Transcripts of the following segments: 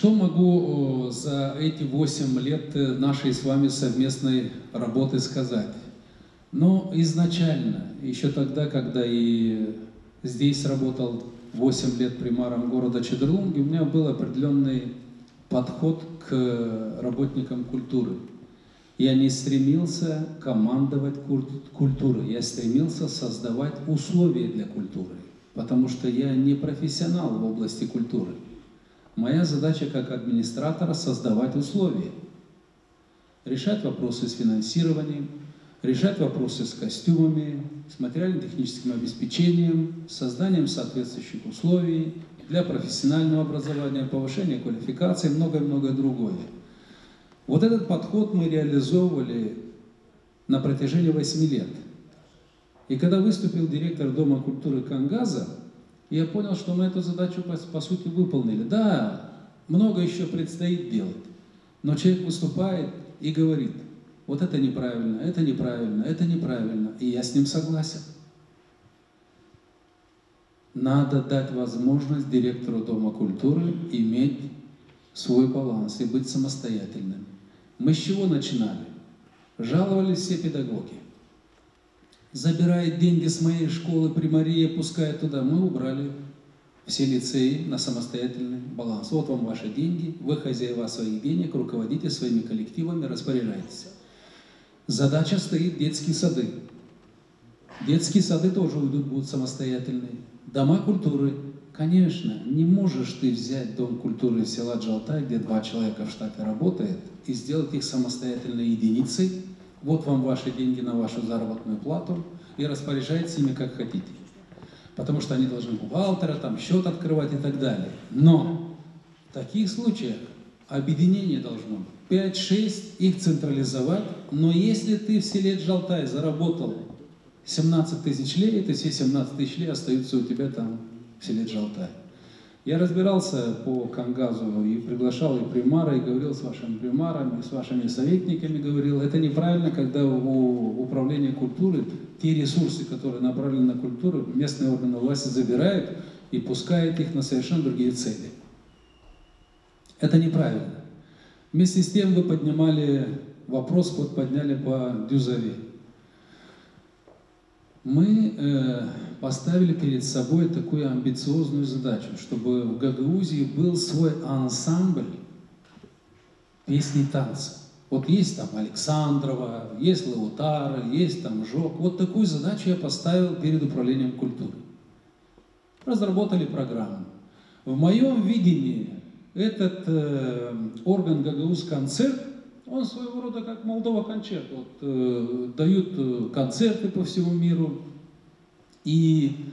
Что могу за эти 8 лет э, нашей с вами совместной работы сказать? Ну, изначально, еще тогда, когда и здесь работал 8 лет примаром города Чедрлунги, у меня был определенный подход к работникам культуры. Я не стремился командовать культурой, я стремился создавать условия для культуры, потому что я не профессионал в области культуры. Моя задача как администратора – создавать условия, решать вопросы с финансированием, решать вопросы с костюмами, с материально-техническим обеспечением, созданием соответствующих условий для профессионального образования, повышения квалификации и многое-многое другое. Вот этот подход мы реализовывали на протяжении 8 лет. И когда выступил директор Дома культуры Кангаза, я понял, что мы эту задачу, по, по сути, выполнили. Да, много еще предстоит делать. Но человек выступает и говорит, вот это неправильно, это неправильно, это неправильно. И я с ним согласен. Надо дать возможность директору Дома культуры иметь свой баланс и быть самостоятельным. Мы с чего начинали? Жаловались все педагоги забирает деньги с моей школы при Марии, пускает туда. Мы убрали все лицеи на самостоятельный баланс. Вот вам ваши деньги, вы хозяева своих денег, руководите своими коллективами, распоряжайтесь. Задача стоит детские сады. Детские сады тоже уйдут, будут самостоятельные. Дома культуры. Конечно, не можешь ты взять Дом культуры села Джалтай, где два человека в штате работает, и сделать их самостоятельной единицей, вот вам ваши деньги на вашу заработную плату и распоряжайтесь ими как хотите. Потому что они должны бухгалтера, там счет открывать и так далее. Но в таких случаях объединение должно быть. 5-6, их централизовать. Но если ты в селе Джалтай заработал 17 тысяч лей, то все 17 тысяч лей остаются у тебя там в селе Джалтай. Я разбирался по Кангазу и приглашал и примара, и говорил с вашими примарами, с вашими советниками, говорил, это неправильно, когда у управления культуры те ресурсы, которые направлены на культуру, местные органы власти забирают и пускают их на совершенно другие цели. Это неправильно. Вместе с тем вы поднимали вопрос, вот подняли по Дюзове. Мы э, поставили перед собой такую амбициозную задачу, чтобы в Гагаузии был свой ансамбль песни и танца. Вот есть там Александрова, есть Лаутара, есть там Жок. Вот такую задачу я поставил перед управлением культуры. Разработали программу. В моем видении этот э, орган Гагауз концерт, он своего рода как Молдова концерт. Вот, э, дают э, концерты по всему миру, и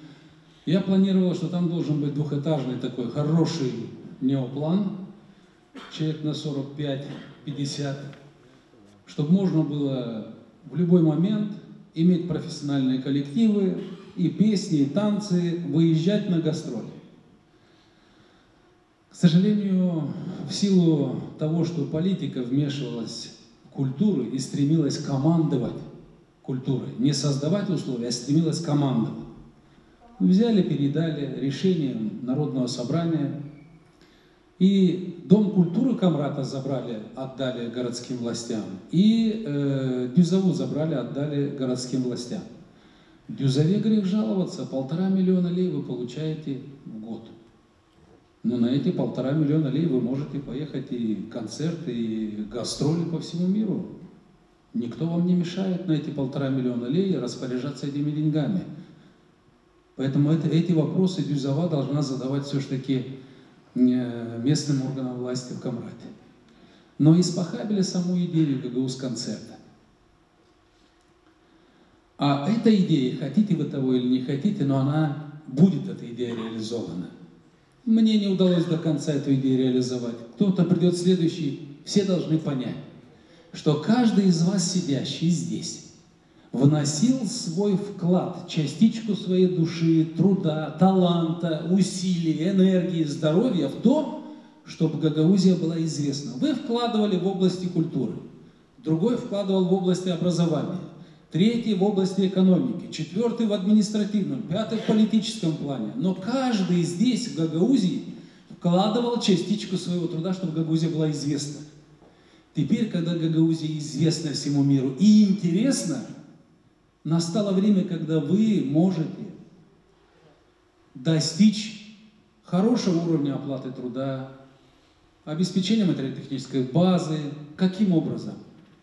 я планировал, что там должен быть двухэтажный такой хороший неоплан, человек на 45-50, чтобы можно было в любой момент иметь профессиональные коллективы, и песни, и танцы, выезжать на гастроли. К сожалению, в силу того, что политика вмешивалась в культуру и стремилась командовать культурой. Не создавать условия, а стремилась командовать. Взяли, передали решением Народного собрания. И Дом культуры Камрата забрали, отдали городским властям. И э, Дюзову забрали, отдали городским властям. Дюзове грех жаловаться, полтора миллиона лей вы получаете в год. Но на эти полтора миллиона лей вы можете поехать и концерты, и гастроли по всему миру. Никто вам не мешает на эти полтора миллиона лей распоряжаться этими деньгами. Поэтому это, эти вопросы Дюзова должна задавать все-таки э, местным органам власти в Камрате. Но испохабили саму идею ГГУС концерта. А эта идея, хотите вы того или не хотите, но она будет, эта идея реализована. Мне не удалось до конца эту идею реализовать. Кто-то придет следующий, все должны понять что каждый из вас, сидящий здесь, вносил свой вклад, частичку своей души, труда, таланта, усилий, энергии, здоровья в то, чтобы Гагаузия была известна. Вы вкладывали в области культуры, другой вкладывал в области образования, третий в области экономики, четвертый в административном, пятый в политическом плане. Но каждый здесь, в Гагаузии, вкладывал частичку своего труда, чтобы Гагаузия была известна. Теперь, когда Гагаузия известна всему миру и интересна, настало время, когда вы можете достичь хорошего уровня оплаты труда, обеспечения материально-технической базы. Каким образом?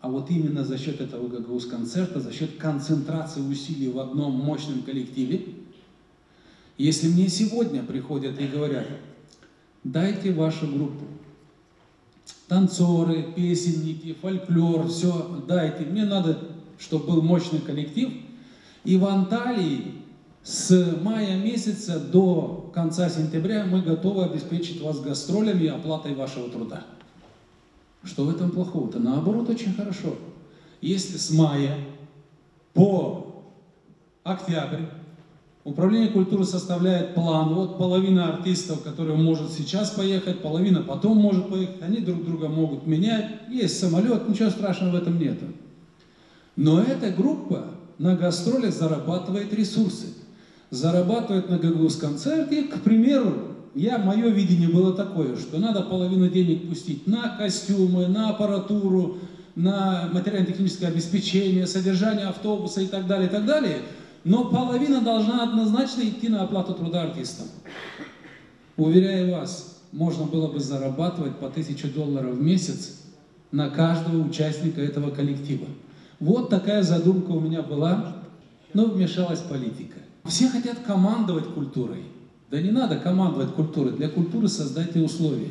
А вот именно за счет этого Гагауз-концерта, за счет концентрации усилий в одном мощном коллективе. Если мне сегодня приходят и говорят, дайте вашу группу, танцоры, песенники, фольклор, все дайте. Мне надо, чтобы был мощный коллектив. И в Анталии с мая месяца до конца сентября мы готовы обеспечить вас гастролями и оплатой вашего труда. Что в этом плохого-то? Наоборот, очень хорошо. Если с мая по октябрь Управление культуры составляет план. Вот половина артистов, которые может сейчас поехать, половина потом может поехать. Они друг друга могут менять. Есть самолет, ничего страшного в этом нет. Но эта группа на гастролях зарабатывает ресурсы. Зарабатывает на Гагаус-концерте. К примеру, я, мое видение было такое, что надо половину денег пустить на костюмы, на аппаратуру, на материально-техническое обеспечение, содержание автобуса и так далее, и так далее – но половина должна однозначно идти на оплату труда артистам. Уверяю вас, можно было бы зарабатывать по тысячу долларов в месяц на каждого участника этого коллектива. Вот такая задумка у меня была, но вмешалась политика. Все хотят командовать культурой. Да не надо командовать культурой. Для культуры создайте условия.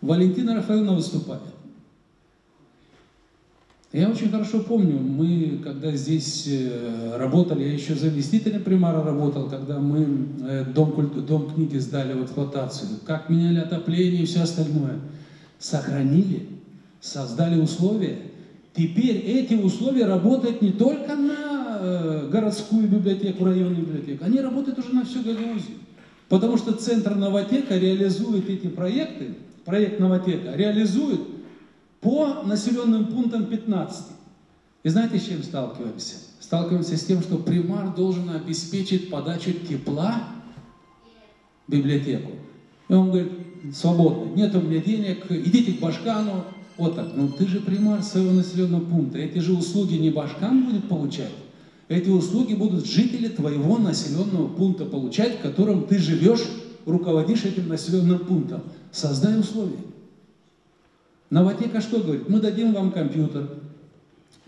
Валентина Рафаэловна выступает. Я очень хорошо помню, мы, когда здесь э, работали, я еще заместителем примара работал, когда мы э, дом, дом книги сдали в эксплуатацию, как меняли отопление и все остальное. Сохранили, создали условия. Теперь эти условия работают не только на э, городскую библиотеку, районную библиотеку, они работают уже на всю Гагаузию. Потому что Центр Новотека реализует эти проекты, проект Новотека реализует по населенным пунктам 15. И знаете, с чем сталкиваемся? Сталкиваемся с тем, что примар должен обеспечить подачу тепла в библиотеку. И он говорит, свободно, нет у меня денег, идите к Башкану. Вот так. Ну ты же примар своего населенного пункта. Эти же услуги не Башкан будет получать. Эти услуги будут жители твоего населенного пункта получать, в котором ты живешь, руководишь этим населенным пунктом. Создай условия. Новотека что говорит? Мы дадим вам компьютер,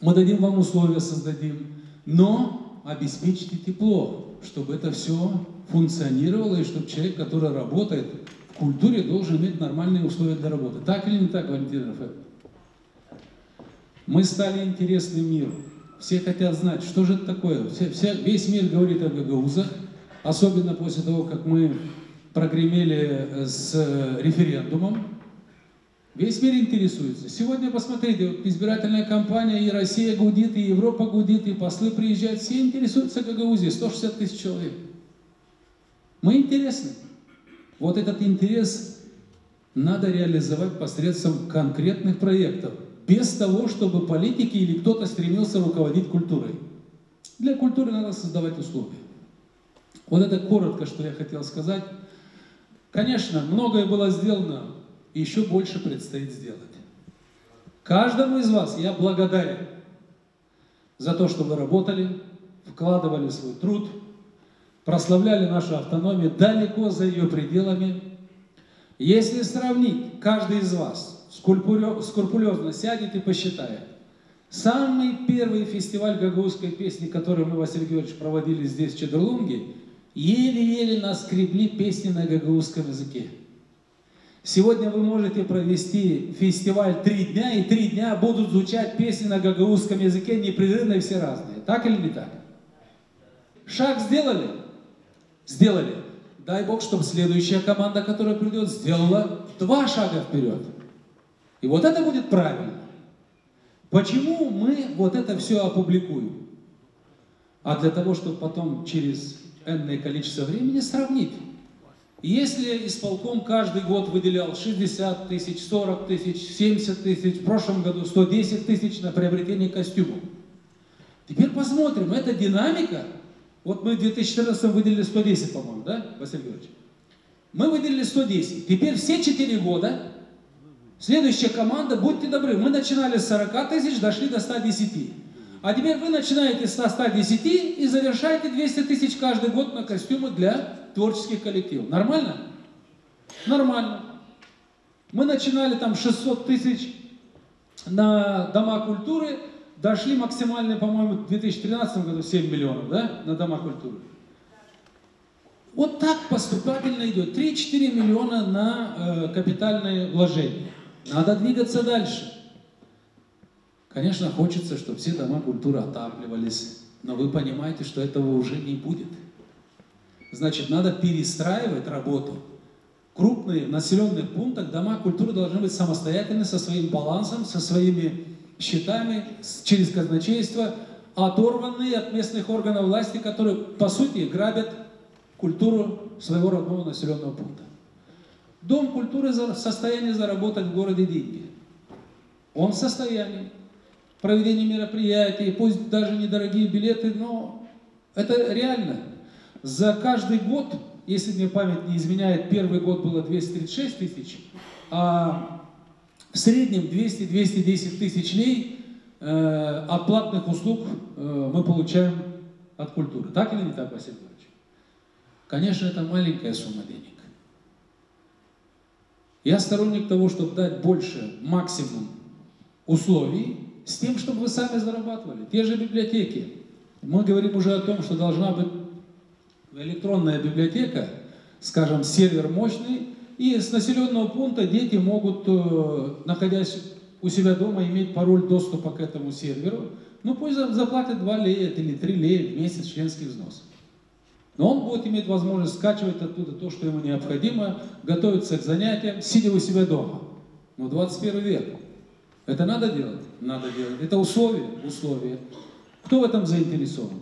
мы дадим вам условия, создадим, но обеспечьте тепло, чтобы это все функционировало, и чтобы человек, который работает в культуре, должен иметь нормальные условия для работы. Так или не так, Валентин Рафаэль? Мы стали интересным миру. Все хотят знать, что же это такое. Все, вся, весь мир говорит о гагаузах, особенно после того, как мы прогремели с референдумом, Весь мир интересуется. Сегодня посмотрите, избирательная кампания, и Россия гудит, и Европа гудит, и послы приезжают, все интересуются Гагаузией, 160 тысяч человек. Мы интересны. Вот этот интерес надо реализовать посредством конкретных проектов, без того, чтобы политики или кто-то стремился руководить культурой. Для культуры надо создавать условия. Вот это коротко, что я хотел сказать. Конечно, многое было сделано еще больше предстоит сделать. Каждому из вас я благодарен за то, что вы работали, вкладывали свой труд, прославляли нашу автономию далеко за ее пределами. Если сравнить, каждый из вас скрупулезно сядет и посчитает, самый первый фестиваль гагаузской песни, который мы, Василий Георгиевич, проводили здесь, в Чедрлунге, еле-еле наскребли песни на гагаузском языке. Сегодня вы можете провести фестиваль три дня, и три дня будут звучать песни на гагаузском языке непрерывно все разные. Так или не так? Шаг сделали? Сделали. Дай Бог, чтобы следующая команда, которая придет, сделала два шага вперед. И вот это будет правильно. Почему мы вот это все опубликуем? А для того, чтобы потом через энное количество времени сравнить. Если исполком каждый год выделял 60 тысяч, 40 тысяч, 70 тысяч, в прошлом году 110 тысяч на приобретение костюмов. Теперь посмотрим, эта динамика, вот мы в 2014 выделили 110, по-моему, да, Василий Георгиевич? Мы выделили 110. Теперь все 4 года следующая команда, будьте добры, мы начинали с 40 тысяч, дошли до 110. А теперь вы начинаете со 110 и завершаете 200 тысяч каждый год на костюмы для творческих коллективов. Нормально? Нормально. Мы начинали там 600 тысяч на дома культуры, дошли максимальные, по-моему, в 2013 году 7 миллионов, да, на дома культуры. Вот так поступательно идет. 3-4 миллиона на э, капитальные вложения. Надо двигаться дальше. Конечно, хочется, чтобы все дома культуры отапливались, но вы понимаете, что этого уже не будет. Значит, надо перестраивать работу. Крупные населенных пунктах дома культуры должны быть самостоятельны со своим балансом, со своими счетами, через казначейство, оторванные от местных органов власти, которые, по сути, грабят культуру своего родного населенного пункта. Дом культуры в состоянии заработать в городе деньги. Он в состоянии проведения мероприятий, пусть даже недорогие билеты, но это реально. За каждый год, если мне память не изменяет, первый год было 236 тысяч, а в среднем 200-210 тысяч лей э, от платных услуг э, мы получаем от культуры. Так или не так, Василий Иванович? Конечно, это маленькая сумма денег. Я сторонник того, чтобы дать больше, максимум условий, с тем, чтобы вы сами зарабатывали. Те же библиотеки. Мы говорим уже о том, что должна быть электронная библиотека, скажем, сервер мощный, и с населенного пункта дети могут, э, находясь у себя дома, иметь пароль доступа к этому серверу. Ну, пусть заплатят 2 лея или 3 лея в месяц членский взнос. Но он будет иметь возможность скачивать оттуда то, что ему необходимо, готовиться к занятиям, сидя у себя дома. Ну, 21 век. Это надо делать? Надо делать. Это условия? Условия. Кто в этом заинтересован?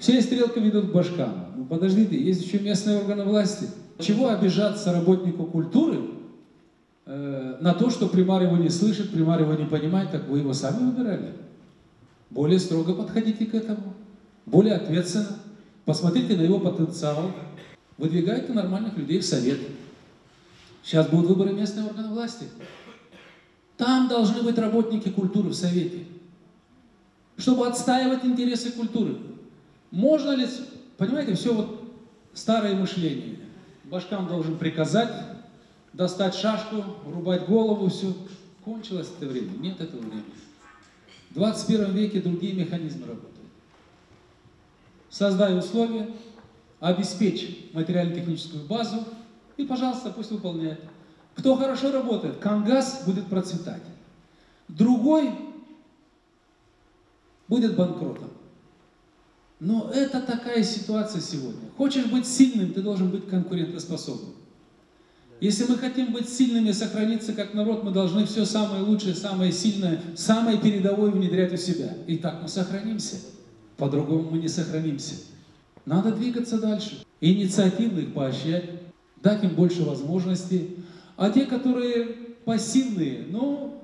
Все стрелки ведут к башкам. Ну подождите, есть еще местные органы власти. Чего обижаться работнику культуры э, на то, что примар его не слышит, примар его не понимает, так вы его сами выбирали. Более строго подходите к этому, более ответственно. Посмотрите на его потенциал, выдвигайте нормальных людей в совет. Сейчас будут выборы местных органов власти. Там должны быть работники культуры в Совете, чтобы отстаивать интересы культуры. Можно ли, понимаете, все вот старое мышление. Башкам должен приказать, достать шашку, рубать голову, все. Кончилось это время. Нет этого времени. В 21 веке другие механизмы работают. Создай условия, обеспечь материально-техническую базу и, пожалуйста, пусть выполняет. Кто хорошо работает, Кангас будет процветать. Другой будет банкротом. Но это такая ситуация сегодня. Хочешь быть сильным, ты должен быть конкурентоспособным. Если мы хотим быть сильными, сохраниться как народ, мы должны все самое лучшее, самое сильное, самое передовое внедрять у себя. И так мы сохранимся. По-другому мы не сохранимся. Надо двигаться дальше. Инициативных поощрять, дать им больше возможностей, а те, которые пассивные, ну,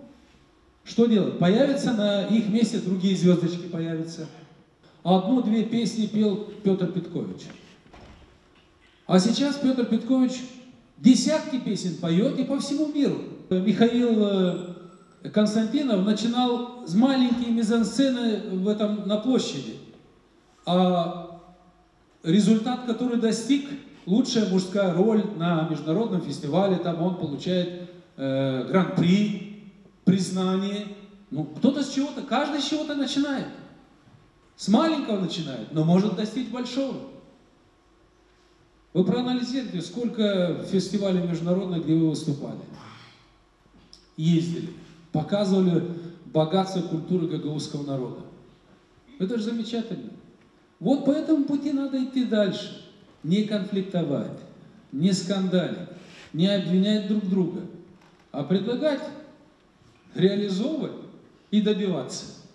что делать? Появятся на их месте другие звездочки появятся. Одну-две песни пел Петр Петкович. А сейчас Петр Петкович десятки песен поет и по всему миру. Михаил э, Константинов начинал с маленькой мизансцены в этом, на площади. А результат, который достиг, лучшая мужская роль на международном фестивале, там он получает э, гран-при, признание. Ну, кто-то с чего-то, каждый с чего-то начинает. С маленького начинает, но может достичь большого. Вы проанализируйте, сколько фестивалей международных, где вы выступали. Ездили, показывали богатство культуры гагаузского народа. Это же замечательно. Вот по этому пути надо идти дальше не конфликтовать, не скандалить, не обвинять друг друга, а предлагать реализовывать и добиваться.